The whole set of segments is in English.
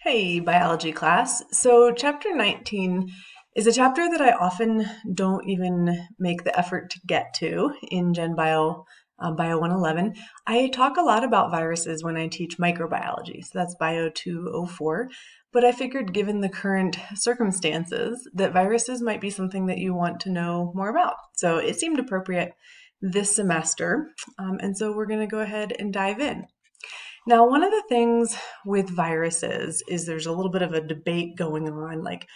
Hey, biology class. So, chapter 19 is a chapter that I often don't even make the effort to get to in Gen Bio, uh, Bio 111. I talk a lot about viruses when I teach microbiology, so that's Bio 204. But I figured, given the current circumstances, that viruses might be something that you want to know more about. So, it seemed appropriate this semester. Um, and so, we're going to go ahead and dive in. Now, one of the things with viruses is there's a little bit of a debate going on like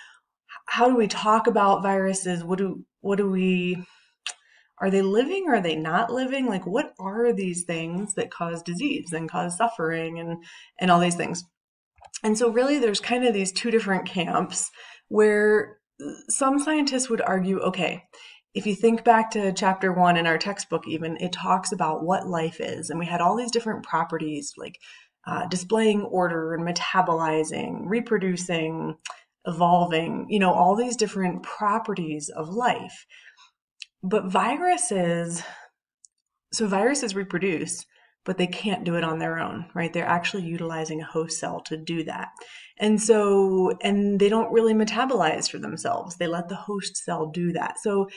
how do we talk about viruses? What do what do we are they living or are they not living? Like what are these things that cause disease and cause suffering and and all these things? And so really there's kind of these two different camps where uh, some scientists would argue, okay, if you think back to chapter one in our textbook, even, it talks about what life is. And we had all these different properties like uh, displaying order and metabolizing, reproducing, evolving, you know, all these different properties of life. But viruses, so viruses reproduce, but they can't do it on their own, right? They're actually utilizing a host cell to do that. And so, and they don't really metabolize for themselves. They let the host cell do that. So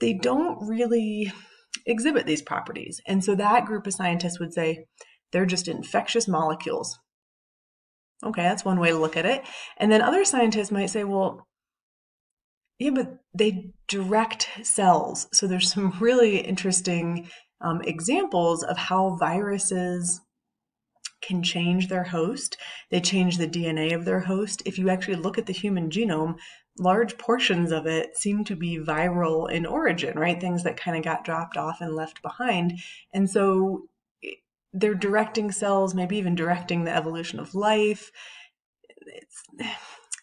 they don't really exhibit these properties. And so that group of scientists would say they're just infectious molecules. Okay, that's one way to look at it. And then other scientists might say, well, yeah, but they direct cells. So there's some really interesting um, examples of how viruses can change their host. They change the DNA of their host. If you actually look at the human genome, large portions of it seem to be viral in origin, right? Things that kind of got dropped off and left behind. And so they're directing cells, maybe even directing the evolution of life. It's,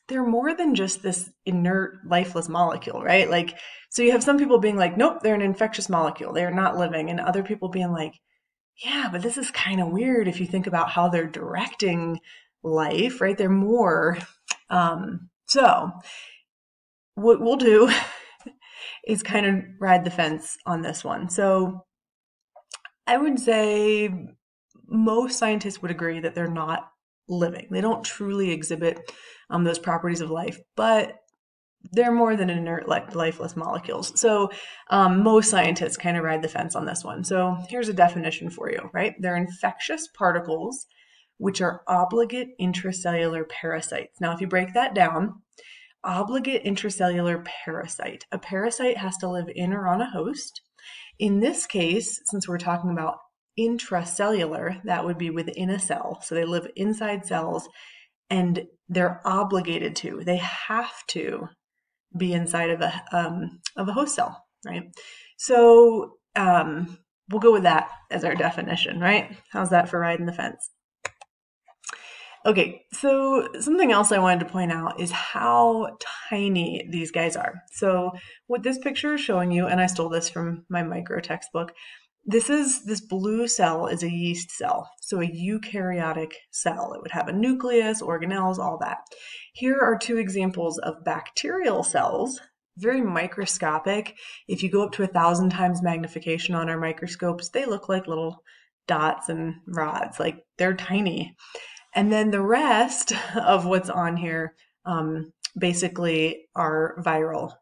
they're more than just this inert, lifeless molecule, right? Like, so you have some people being like, nope, they're an infectious molecule. They're not living. And other people being like, yeah, but this is kind of weird if you think about how they're directing life, right? They're more. Um, so what we'll do is kind of ride the fence on this one. So I would say most scientists would agree that they're not living. They don't truly exhibit um, those properties of life, but they're more than inert, like lifeless molecules. So um, most scientists kind of ride the fence on this one. So here's a definition for you, right? They're infectious particles which are obligate intracellular parasites. Now, if you break that down, obligate intracellular parasite. A parasite has to live in or on a host. In this case, since we're talking about intracellular, that would be within a cell. So they live inside cells and they're obligated to, they have to be inside of a, um, of a host cell, right? So um, we'll go with that as our definition, right? How's that for riding the fence? Okay, so something else I wanted to point out is how tiny these guys are. So what this picture is showing you, and I stole this from my micro textbook, this is this blue cell is a yeast cell, so a eukaryotic cell. It would have a nucleus, organelles, all that. Here are two examples of bacterial cells, very microscopic. If you go up to a thousand times magnification on our microscopes, they look like little dots and rods, like they're tiny. And then the rest of what's on here um, basically are viral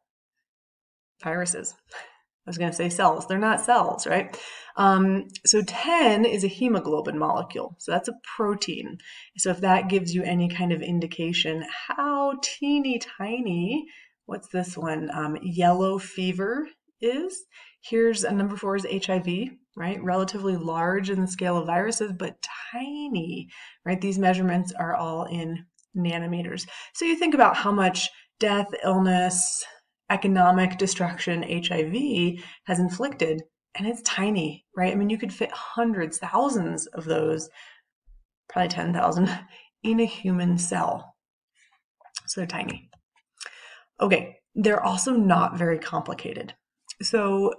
viruses. I was going to say cells. They're not cells, right? Um, so 10 is a hemoglobin molecule. So that's a protein. So if that gives you any kind of indication how teeny tiny, what's this one? Um, yellow fever is. Here's a number four is HIV right? Relatively large in the scale of viruses, but tiny, right? These measurements are all in nanometers. So you think about how much death, illness, economic destruction HIV has inflicted, and it's tiny, right? I mean, you could fit hundreds, thousands of those, probably 10,000, in a human cell. So they're tiny. Okay, they're also not very complicated. So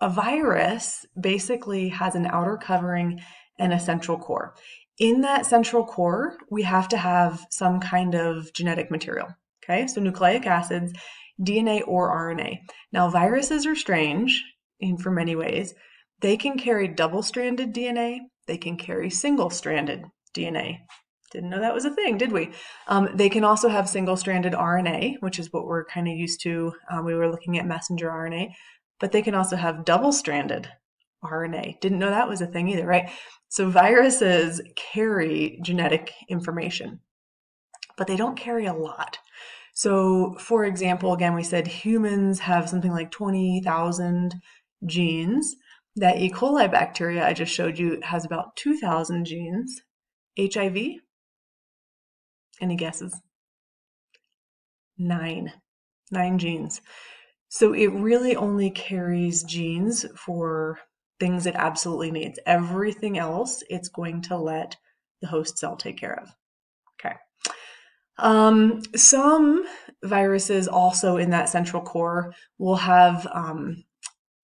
a virus basically has an outer covering and a central core. In that central core, we have to have some kind of genetic material. Okay, so nucleic acids, DNA or RNA. Now, viruses are strange in for many ways. They can carry double stranded DNA, they can carry single stranded DNA. Didn't know that was a thing, did we? Um, they can also have single stranded RNA, which is what we're kind of used to. Um, we were looking at messenger RNA, but they can also have double stranded RNA. Didn't know that was a thing either, right? So viruses carry genetic information, but they don't carry a lot. So, for example, again, we said humans have something like 20,000 genes. That E. coli bacteria I just showed you has about 2,000 genes. HIV, any guesses? Nine. Nine genes. So it really only carries genes for things it absolutely needs. Everything else it's going to let the host cell take care of. Okay. Um, some viruses also in that central core will have um,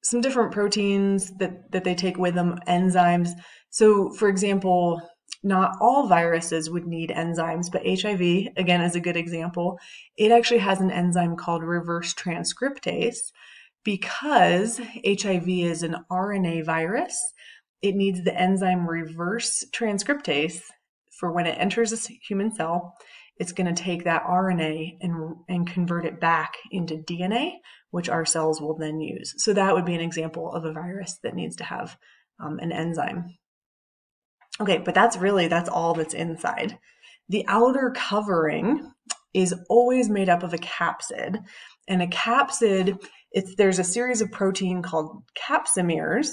some different proteins that, that they take with them, enzymes. So, for example, not all viruses would need enzymes, but HIV, again, is a good example. It actually has an enzyme called reverse transcriptase because HIV is an RNA virus. It needs the enzyme reverse transcriptase for when it enters a human cell. It's going to take that RNA and, and convert it back into DNA, which our cells will then use. So that would be an example of a virus that needs to have um, an enzyme. Okay, but that's really, that's all that's inside. The outer covering is always made up of a capsid. And a capsid, it's, there's a series of protein called capsomeres,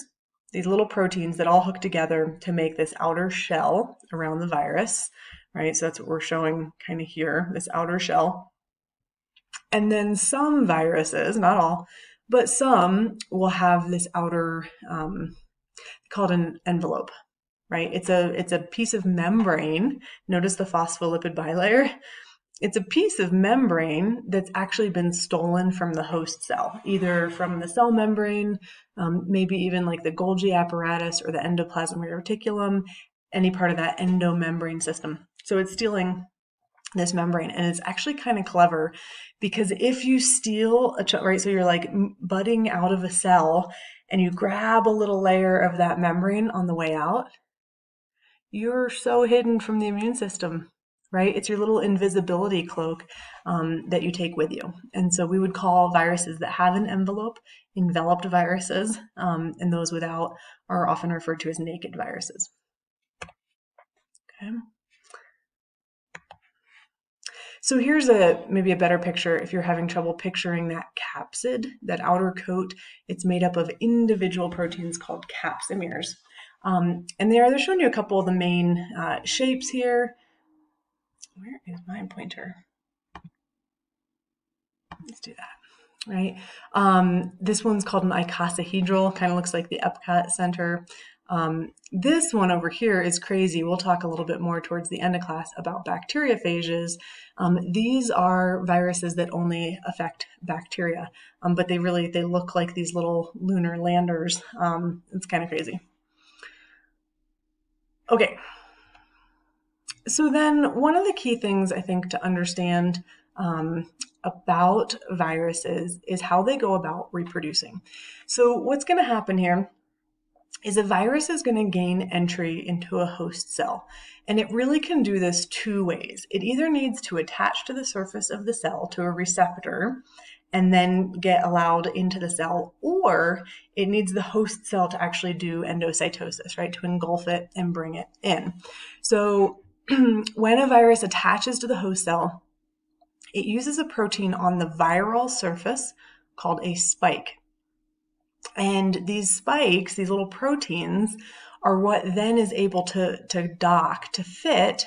these little proteins that all hook together to make this outer shell around the virus, right? So that's what we're showing kind of here, this outer shell. And then some viruses, not all, but some will have this outer um, called an envelope right? It's a it's a piece of membrane. Notice the phospholipid bilayer. It's a piece of membrane that's actually been stolen from the host cell, either from the cell membrane, um, maybe even like the Golgi apparatus or the endoplasmic reticulum, any part of that endomembrane system. So it's stealing this membrane, and it's actually kind of clever because if you steal a right, so you're like budding out of a cell and you grab a little layer of that membrane on the way out, you're so hidden from the immune system, right? It's your little invisibility cloak um, that you take with you. And so we would call viruses that have an envelope enveloped viruses, um, and those without are often referred to as naked viruses. Okay. So here's a maybe a better picture if you're having trouble picturing that capsid, that outer coat. It's made up of individual proteins called capsomeres. Um, and there, they're showing you a couple of the main uh, shapes here. Where is my pointer? Let's do that, right? Um, this one's called an icosahedral, kind of looks like the Epcot Center. Um, this one over here is crazy. We'll talk a little bit more towards the end of class about bacteriophages. Um, these are viruses that only affect bacteria, um, but they really they look like these little lunar landers. Um, it's kind of crazy. Okay. So then, one of the key things I think to understand um, about viruses is how they go about reproducing. So, what's going to happen here is a virus is going to gain entry into a host cell. And it really can do this two ways. It either needs to attach to the surface of the cell to a receptor and then get allowed into the cell, or it needs the host cell to actually do endocytosis, right, to engulf it and bring it in. So when a virus attaches to the host cell, it uses a protein on the viral surface called a spike. And these spikes, these little proteins, are what then is able to, to dock, to fit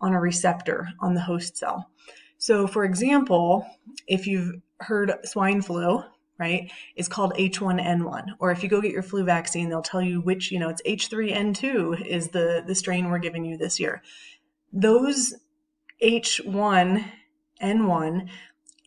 on a receptor on the host cell. So, for example, if you've heard swine flu, right, is called H1N1. Or if you go get your flu vaccine, they'll tell you which, you know, it's H3N2 is the, the strain we're giving you this year. Those H1N1,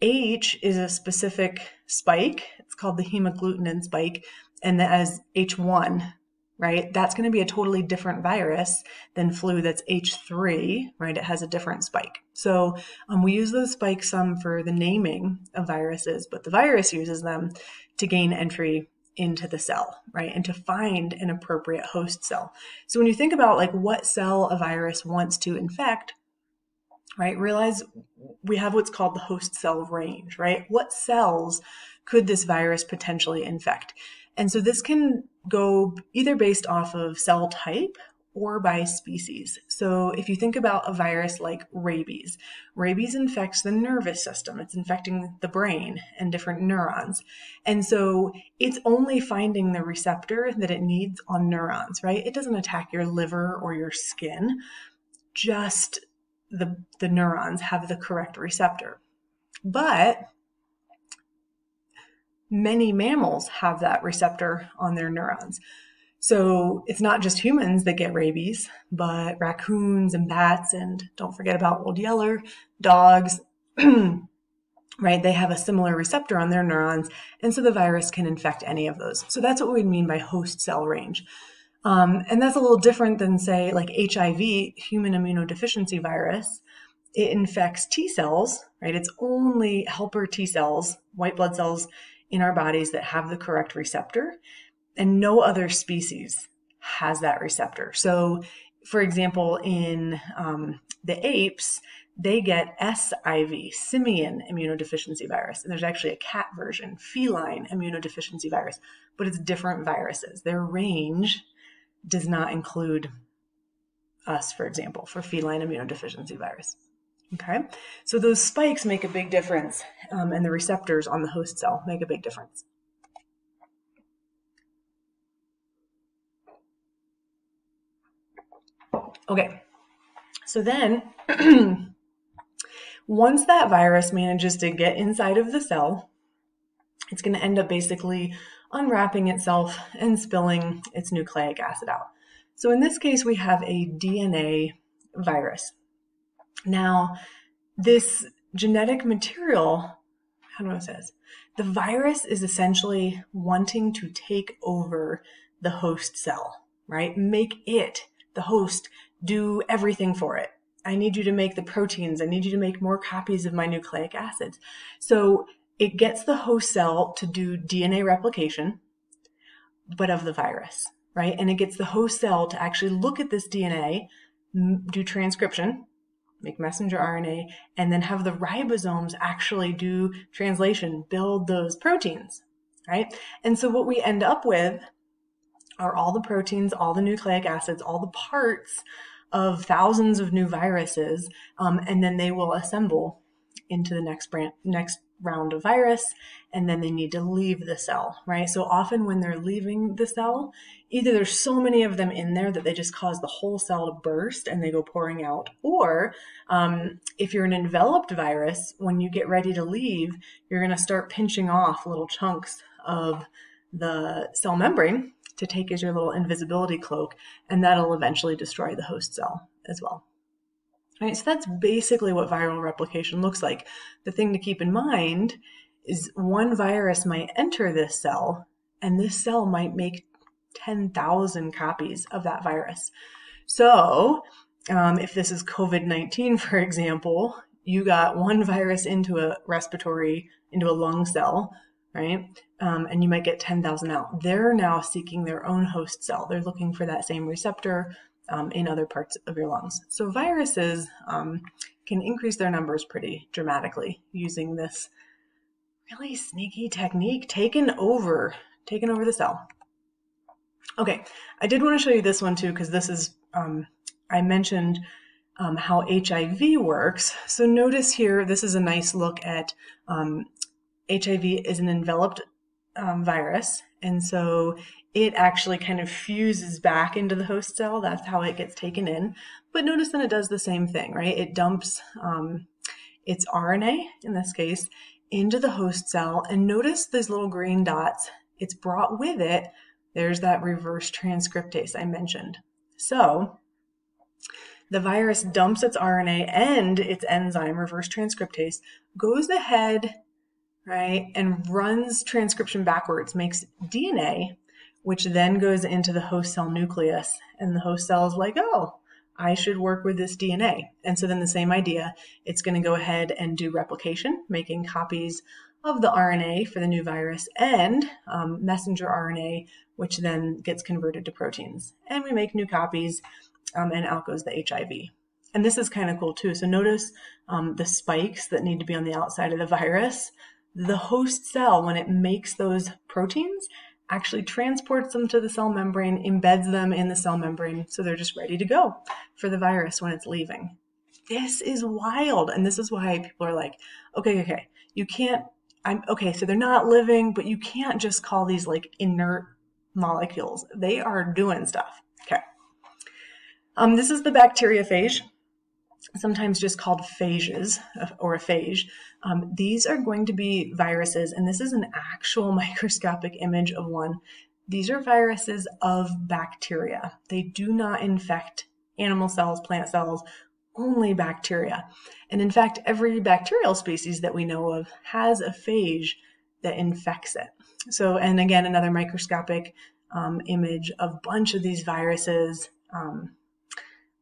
H is a specific spike. It's called the hemagglutinin spike. And that as H1, right? That's going to be a totally different virus than flu that's H3, right? It has a different spike. So um, we use those spikes some for the naming of viruses, but the virus uses them to gain entry into the cell, right? And to find an appropriate host cell. So when you think about like what cell a virus wants to infect, right? Realize we have what's called the host cell range, right? What cells could this virus potentially infect? And so this can go either based off of cell type or by species. So if you think about a virus like rabies, rabies infects the nervous system. It's infecting the brain and different neurons. And so it's only finding the receptor that it needs on neurons, right? It doesn't attack your liver or your skin. Just the, the neurons have the correct receptor. But many mammals have that receptor on their neurons. So it's not just humans that get rabies, but raccoons and bats, and don't forget about Old Yeller, dogs, right? They have a similar receptor on their neurons, and so the virus can infect any of those. So that's what we mean by host cell range. Um, and that's a little different than, say, like HIV, human immunodeficiency virus. It infects T cells, right? It's only helper T cells, white blood cells in our bodies that have the correct receptor and no other species has that receptor. So, for example, in um, the apes, they get SIV, simian immunodeficiency virus. And there's actually a cat version, feline immunodeficiency virus, but it's different viruses. Their range does not include us, for example, for feline immunodeficiency virus. Okay, so those spikes make a big difference, um, and the receptors on the host cell make a big difference. Okay, so then once that virus manages to get inside of the cell, it's going to end up basically unwrapping itself and spilling its nucleic acid out. So in this case, we have a DNA virus. Now, this genetic material, how do I say this? The virus is essentially wanting to take over the host cell, right? Make it, the host, do everything for it. I need you to make the proteins. I need you to make more copies of my nucleic acids. So it gets the host cell to do DNA replication, but of the virus, right? And it gets the host cell to actually look at this DNA, do transcription, make messenger RNA, and then have the ribosomes actually do translation, build those proteins, right? And so what we end up with are all the proteins, all the nucleic acids, all the parts of thousands of new viruses, um, and then they will assemble into the next brand, next round of virus, and then they need to leave the cell, right? So often when they're leaving the cell, either there's so many of them in there that they just cause the whole cell to burst and they go pouring out, or um, if you're an enveloped virus, when you get ready to leave, you're going to start pinching off little chunks of the cell membrane to take as your little invisibility cloak, and that'll eventually destroy the host cell as well. Right, so that's basically what viral replication looks like. The thing to keep in mind is one virus might enter this cell, and this cell might make 10,000 copies of that virus. So, um, if this is COVID 19, for example, you got one virus into a respiratory, into a lung cell, right? Um, and you might get 10,000 out. They're now seeking their own host cell. They're looking for that same receptor um, in other parts of your lungs. So viruses um, can increase their numbers pretty dramatically using this really sneaky technique taken over, taken over the cell. Okay, I did want to show you this one too because this is, um, I mentioned um, how HIV works. So notice here, this is a nice look at um, HIV is an enveloped um, virus. And so it actually kind of fuses back into the host cell. That's how it gets taken in. But notice that it does the same thing, right? It dumps um, its RNA, in this case, into the host cell. And notice these little green dots. It's brought with it. There's that reverse transcriptase I mentioned. So the virus dumps its RNA and its enzyme, reverse transcriptase, goes ahead right, and runs transcription backwards, makes DNA, which then goes into the host cell nucleus. And the host cell is like, oh, I should work with this DNA. And so then the same idea, it's going to go ahead and do replication, making copies of the RNA for the new virus and um, messenger RNA, which then gets converted to proteins. And we make new copies, um, and out goes the HIV. and this is kind of cool too. So notice um, the spikes that need to be on the outside of the virus. The host cell, when it makes those proteins, actually transports them to the cell membrane, embeds them in the cell membrane, so they're just ready to go for the virus when it's leaving. This is wild. And this is why people are like, okay, okay, you can't, I'm okay, so they're not living, but you can't just call these like inert molecules. They are doing stuff. Okay. Um, this is the bacteriophage sometimes just called phages or a phage. Um, these are going to be viruses, and this is an actual microscopic image of one. These are viruses of bacteria. They do not infect animal cells, plant cells, only bacteria. And in fact, every bacterial species that we know of has a phage that infects it. So, and again, another microscopic um, image of a bunch of these viruses. Um,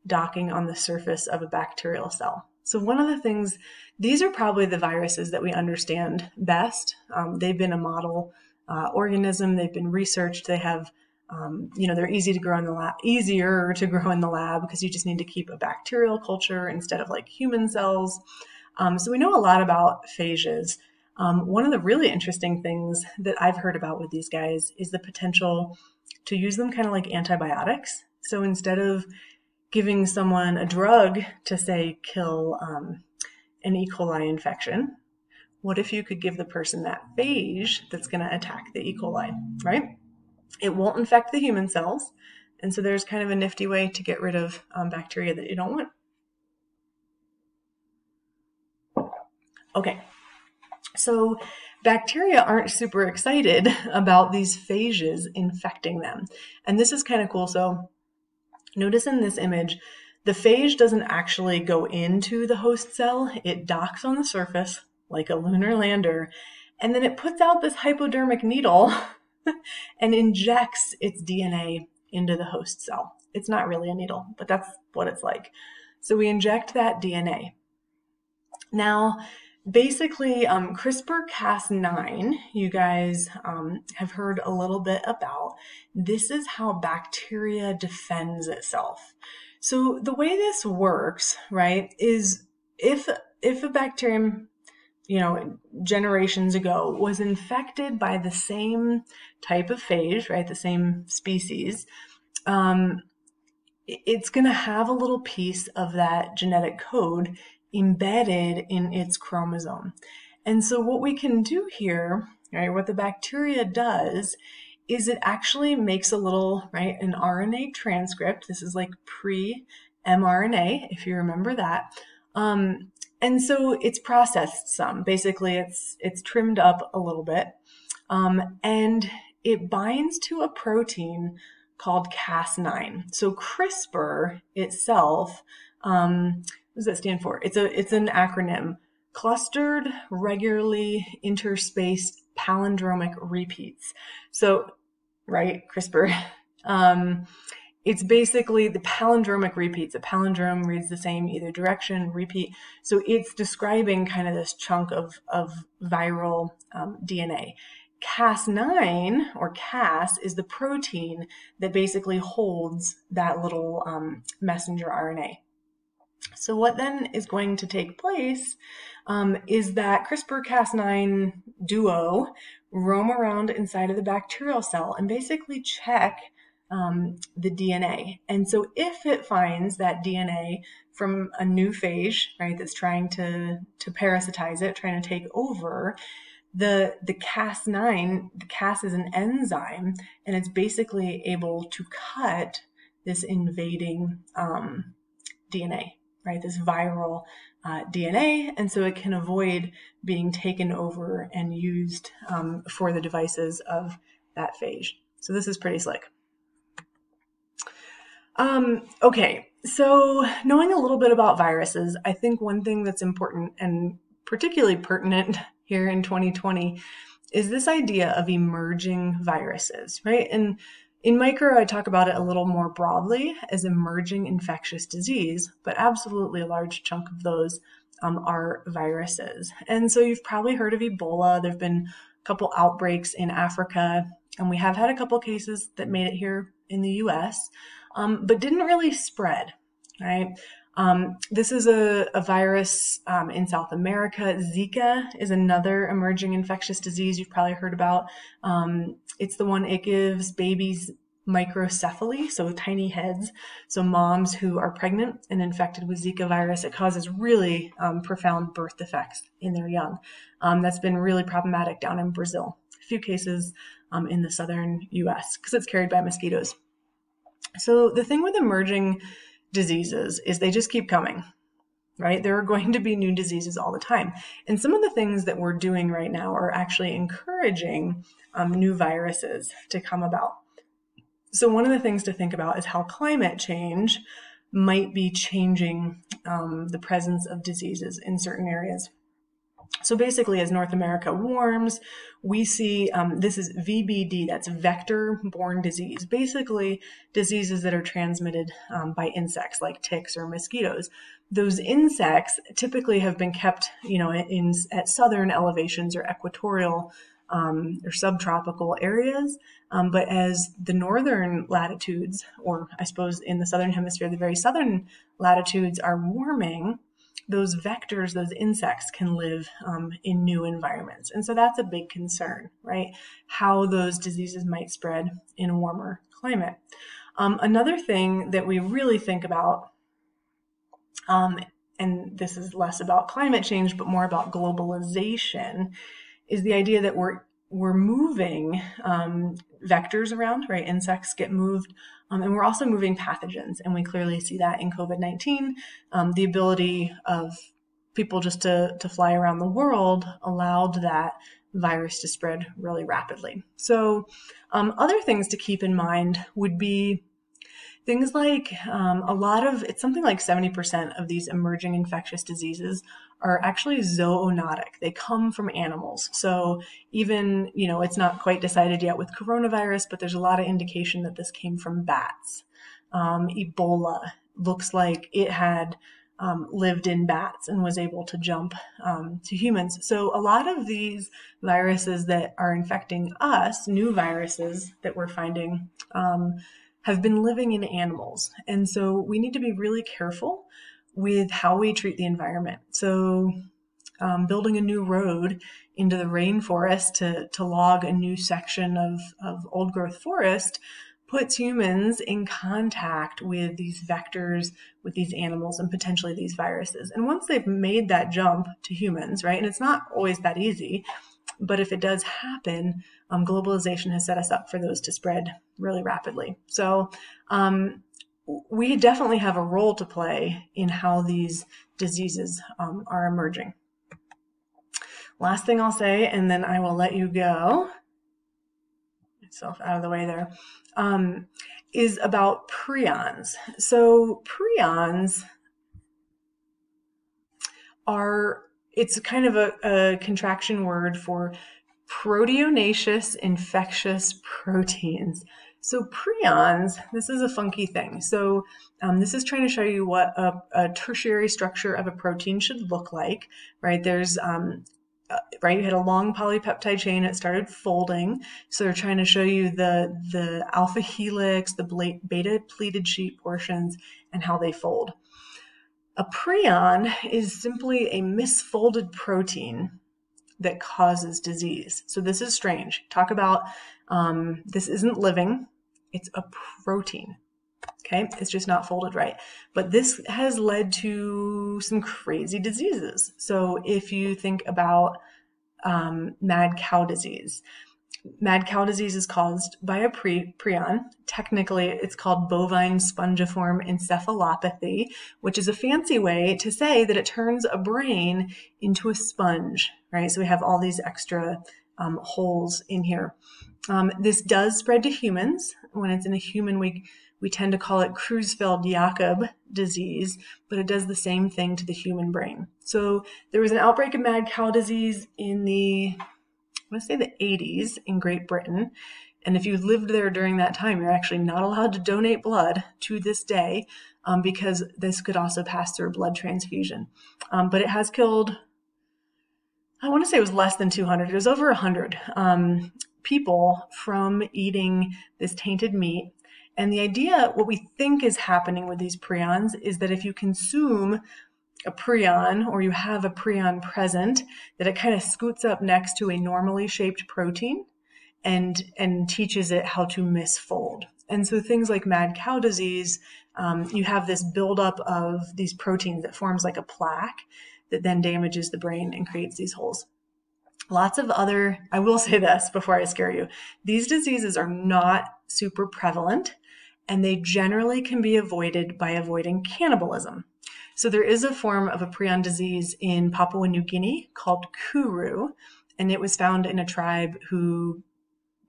docking on the surface of a bacterial cell. So, one of the things, these are probably the viruses that we understand best. Um, they've been a model uh, organism, they've been researched, they have, um, you know, they're easy to grow in the lab, easier to grow in the lab because you just need to keep a bacterial culture instead of like human cells. Um, so, we know a lot about phages. Um, one of the really interesting things that I've heard about with these guys is the potential to use them kind of like antibiotics. So instead of giving someone a drug to say kill um, an E. coli infection, what if you could give the person that phage that's going to attack the E. coli, right? It won't infect the human cells. And so there's kind of a nifty way to get rid of um, bacteria that you don't want. Okay, so bacteria aren't super excited about these phages infecting them. And this is kind of cool. So Notice in this image, the phage doesn't actually go into the host cell. It docks on the surface like a lunar lander, and then it puts out this hypodermic needle and injects its DNA into the host cell. It's not really a needle, but that's what it's like. So we inject that DNA. Now, basically, um, CRISPR Cas9, you guys um, have heard a little bit about. This is how bacteria defends itself. So the way this works, right, is if if a bacterium, you know, generations ago was infected by the same type of phage, right, the same species, um, it's going to have a little piece of that genetic code embedded in its chromosome. And so what we can do here, right, what the bacteria does is it actually makes a little, right, an RNA transcript. This is like pre-mRNA, if you remember that. Um, and so it's processed some. Basically, it's it's trimmed up a little bit, um, and it binds to a protein called Cas9. So CRISPR itself um, does that stand for? It's a it's an acronym. Clustered regularly interspaced palindromic repeats. So, right, CRISPR. Um, it's basically the palindromic repeats. A palindrome reads the same either direction, repeat. So it's describing kind of this chunk of, of viral um, DNA. Cas9 or Cas is the protein that basically holds that little um, messenger RNA. So what then is going to take place um, is that CRISPR-Cas9 duo roam around inside of the bacterial cell and basically check um, the DNA. And so if it finds that DNA from a new phage, right, that's trying to, to parasitize it, trying to take over, the the Cas9, the Cas is an enzyme, and it's basically able to cut this invading um, DNA right? This viral uh, DNA, and so it can avoid being taken over and used um, for the devices of that phage. So this is pretty slick. Um, okay, so knowing a little bit about viruses, I think one thing that's important and particularly pertinent here in 2020 is this idea of emerging viruses, right? And in micro, I talk about it a little more broadly as emerging infectious disease, but absolutely a large chunk of those um, are viruses. And so you've probably heard of Ebola. There have been a couple outbreaks in Africa, and we have had a couple cases that made it here in the US, um, but didn't really spread, right? Um, this is a, a virus um, in South America. Zika is another emerging infectious disease you've probably heard about. Um, it's the one it gives babies microcephaly, so tiny heads. So moms who are pregnant and infected with Zika virus, it causes really um, profound birth defects in their young. Um, that's been really problematic down in Brazil. A few cases um, in the southern U.S. because it's carried by mosquitoes. So the thing with emerging diseases is they just keep coming. Right? There are going to be new diseases all the time. And some of the things that we're doing right now are actually encouraging um, new viruses to come about. So, one of the things to think about is how climate change might be changing um, the presence of diseases in certain areas. So basically, as North America warms, we see um, this is VBD, that's vector borne disease, basically diseases that are transmitted um, by insects like ticks or mosquitoes. Those insects typically have been kept, you know, in, at southern elevations or equatorial um, or subtropical areas. Um, but as the northern latitudes, or I suppose in the southern hemisphere, the very southern latitudes are warming, those vectors, those insects can live um, in new environments. And so that's a big concern, right? How those diseases might spread in a warmer climate. Um, another thing that we really think about, um, and this is less about climate change, but more about globalization, is the idea that we're we're moving um, vectors around, right? Insects get moved, um, and we're also moving pathogens, and we clearly see that in COVID nineteen. Um, the ability of people just to to fly around the world allowed that virus to spread really rapidly. So, um, other things to keep in mind would be things like um, a lot of it's something like 70% of these emerging infectious diseases are actually zoonotic. They come from animals. So even you know it's not quite decided yet with coronavirus but there's a lot of indication that this came from bats. Um, ebola looks like it had um, lived in bats and was able to jump um, to humans. So, a lot of these viruses that are infecting us, new viruses that we're finding, um, have been living in animals. And so we need to be really careful with how we treat the environment. So, um, building a new road into the rainforest to, to log a new section of, of old growth forest puts humans in contact with these vectors, with these animals, and potentially these viruses. And once they've made that jump to humans, right, and it's not always that easy, but if it does happen, um, globalization has set us up for those to spread really rapidly. So um, we definitely have a role to play in how these diseases um, are emerging. Last thing I'll say, and then I will let you go. Myself out of the way there, um, is about prions. So prions are it's kind of a, a contraction word for proteinaceous infectious proteins. So prions, this is a funky thing. So um, this is trying to show you what a, a, tertiary structure of a protein should look like, right? There's, um, uh, right, you had a long polypeptide chain, it started folding. So they're trying to show you the, the alpha helix, the beta pleated sheet portions, and how they fold. A prion is simply a misfolded protein that causes disease. So this is strange. Talk about um, this isn't living, it's a protein. Okay, it's just not folded right. But this has led to some crazy diseases. So if you think about um, mad cow disease, mad cow disease is caused by a pre- prion. Technically, it's called bovine spongiform encephalopathy, which is a fancy way to say that it turns a brain into a sponge, right? So we have all these extra um, holes in here. Um, this does spread to humans. When it's in a human, we we tend to call it Creutzfeldt-Jakob disease, but it does the same thing to the human brain. So there was an outbreak of mad cow disease in the I want to say the 80s in Great Britain. And if you lived there during that time, you're actually not allowed to donate blood to this day um, because this could also pass through blood transfusion. Um, but it has killed, I want to say it was less than 200, it was over 100 um, people from eating this tainted meat. And the idea, what we think is happening with these prions, is that if you consume a prion or you have a prion present, that it kind of scoots up next to a normally shaped protein and and teaches it how to misfold. And so things like mad cow disease, um, you have this buildup of these proteins that forms like a plaque that then damages the brain and creates these holes. Lots of other, I will say this before I scare you. These diseases are not super prevalent and they generally can be avoided by avoiding cannibalism. So there is a form of a prion disease in Papua New Guinea called Kuru, and it was found in a tribe who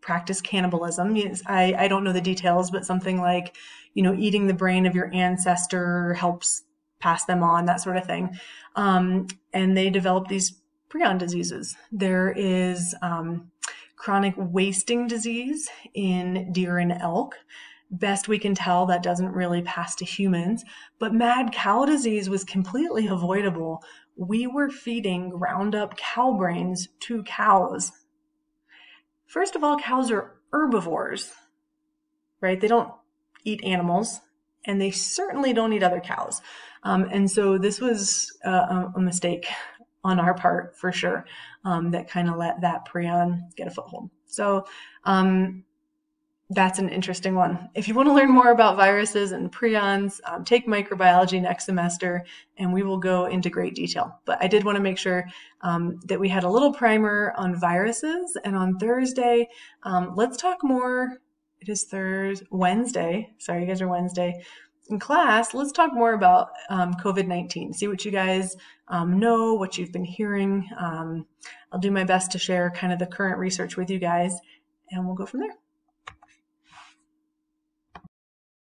practice cannibalism. I, I don't know the details, but something like, you know, eating the brain of your ancestor helps pass them on, that sort of thing. Um, and they develop these prion diseases. There is um, chronic wasting disease in deer and elk. Best we can tell, that doesn't really pass to humans. But mad cow disease was completely avoidable. We were feeding ground up cow brains to cows First of all, cows are herbivores, right? They don't eat animals, and they certainly don't eat other cows. Um, and so this was uh, a mistake on our part for sure um, that kind of let that prion get a foothold. So um, that's an interesting one. If you want to learn more about viruses and prions, um, take microbiology next semester and we will go into great detail. But I did want to make sure um, that we had a little primer on viruses. And on Thursday, um, let's talk more. It is Thursday, Wednesday. Sorry, you guys are Wednesday. In class, let's talk more about um, COVID 19. See what you guys um, know, what you've been hearing. Um, I'll do my best to share kind of the current research with you guys, and we'll go from there.